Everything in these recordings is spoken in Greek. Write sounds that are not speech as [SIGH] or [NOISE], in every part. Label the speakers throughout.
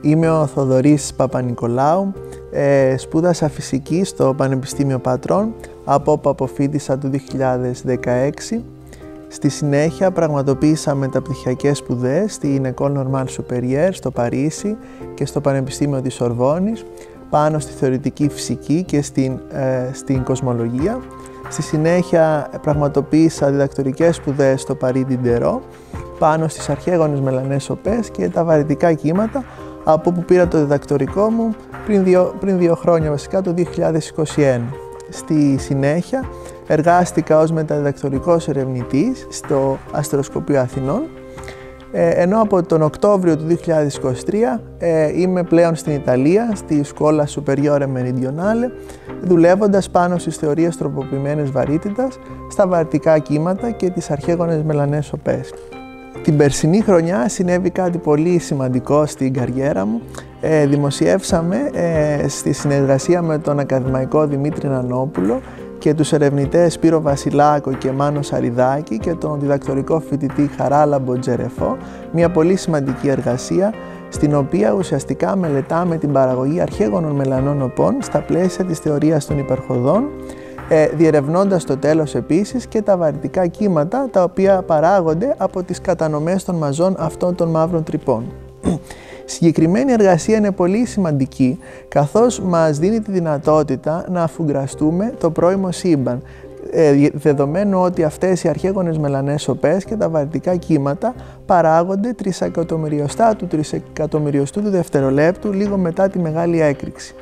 Speaker 1: Είμαι ο Θοδωρής Παπα-Νικολάου, ε, σπούδασα φυσική στο Πανεπιστήμιο Πατρών, από όπου αποφύτησα το 2016. Στη συνέχεια πραγματοποίησα μεταπτυχιακές σπουδές στην École Normale Supérieure στο Παρίσι και στο Πανεπιστήμιο της Ορβόνης, πάνω στη θεωρητική φυσική και στην, ε, στην κοσμολογία. Στη συνέχεια πραγματοποίησα διδακτορικές σπουδές στο Παρί Ντερό, πάνω στις αρχαίγονες μελανές οπές και τα βαρυτικά κύματα, από που πήρα το διδακτορικό μου πριν δύο, πριν δύο χρόνια βασικά, το 2021. Στη συνέχεια εργάστηκα ως μεταδιδακτορικός ερευνητής στο Αστροσκοπείο Αθηνών ε, ενώ από τον Οκτώβριο του 2023 ε, είμαι πλέον στην Ιταλία, στη Σκόλα Superiore Meridionale, δουλεύοντας πάνω στις θεωρίες τροποποιημένης βαρύτητας, στα βαρυτικά κύματα και τις αρχαίγονες μελανές οπές. Την περσινή χρονιά συνέβη κάτι πολύ σημαντικό στην καριέρα μου. Ε, δημοσιεύσαμε ε, στη συνεργασία με τον ακαδημαϊκό Δημήτρη Νανόπουλο και τους ερευνητές Σπύρο Βασιλάκο και Μάνο Σαριδάκη και τον διδακτορικό φοιτητή Χαράλα Μποτζερεφό μια πολύ σημαντική εργασία στην οποία ουσιαστικά μελετάμε την παραγωγή αρχαίγωνων μελανών οπών στα πλαίσια της θεωρίας των υπερχοδών ε, διερευνώντας το τέλος επίσης και τα βαρυτικά κύματα τα οποία παράγονται από τις κατανομές των μαζών αυτών των μαύρων τρυπών. [CLEARS THROAT] Συγκεκριμένη εργασία είναι πολύ σημαντική καθώς μας δίνει τη δυνατότητα να αφουγκραστούμε το πρώιμο σύμπαν ε, δεδομένου ότι αυτές οι αρχαίγονες μελανές οπές και τα βαρυτικά κύματα παράγονται τρισεκατομμυριοστά του τρισεκατομμυριοστού του δευτερολέπτου λίγο μετά τη μεγάλη έκρηξη.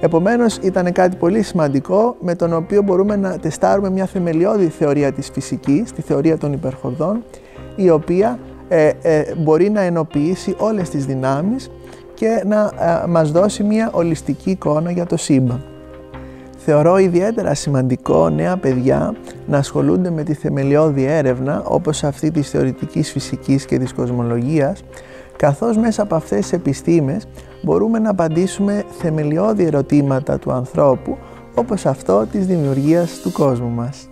Speaker 1: Επομένως ήταν κάτι πολύ σημαντικό με τον οποίο μπορούμε να τεστάρουμε μια θεμελιώδη θεωρία της φυσικής, τη θεωρία των υπερχοδών, η οποία ε, ε, μπορεί να ενοποιήσει όλες τις δυνάμεις και να ε, μας δώσει μια ολιστική εικόνα για το σύμπαν. Θεωρώ ιδιαίτερα σημαντικό νέα παιδιά να ασχολούνται με τη θεμελιώδη έρευνα όπως αυτή της θεωρητικής φυσικής και της κοσμολογίας καθώς μέσα από αυτές τις επιστήμες μπορούμε να απαντήσουμε θεμελιώδη ερωτήματα του ανθρώπου όπως αυτό της δημιουργίας του κόσμου μας.